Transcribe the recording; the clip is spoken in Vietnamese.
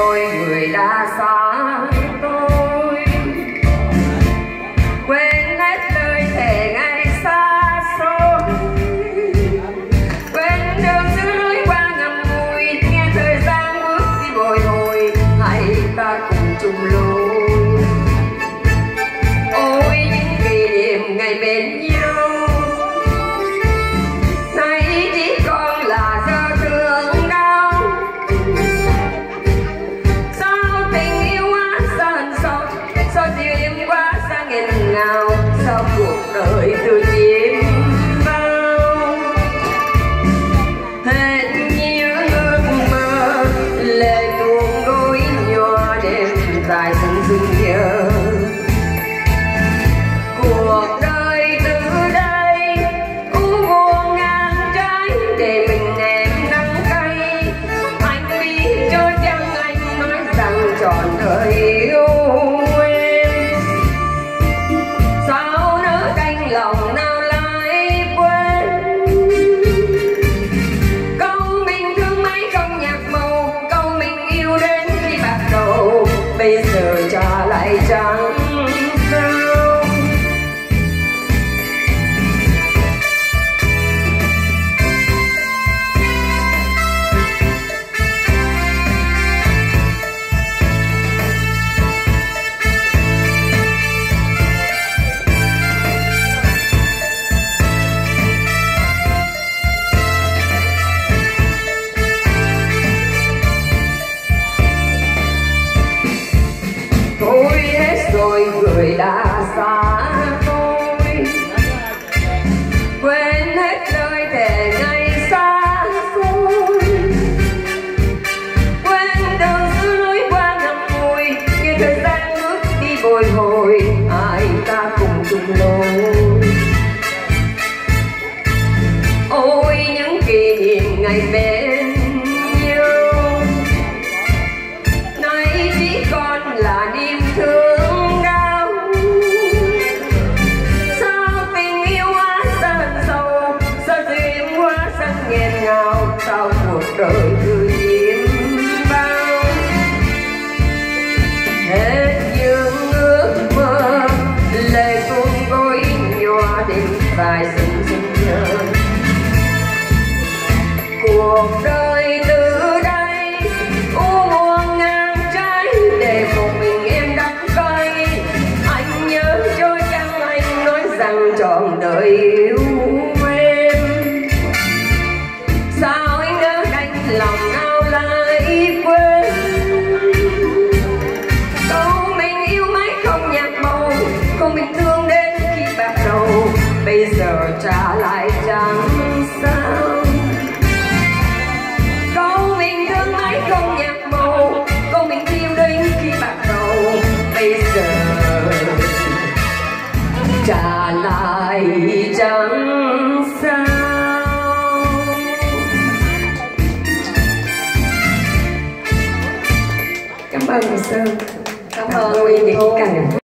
Ôi người đã xa tôi dài dần dừng nhớ cuộc đời từ đây u buồn ngang trái để mình em nắng cay. Anh đi cho chăng anh nói rằng trọn đời thôi hết rồi người đã cuộc đời từ đây. U buồn ngang trái để một mình em đắng cay anh nhớ cho chăng anh nói rằng trọn đời yêu em? Sao anh nỡ đành lòng nào lại quên? Câu mình yêu mãi không nhạt màu, không bình thương đến khi bạc đầu. Bây giờ trả lại trả lại chẳng sao cảm ơn sơn cảm ơn Nguyên những cô.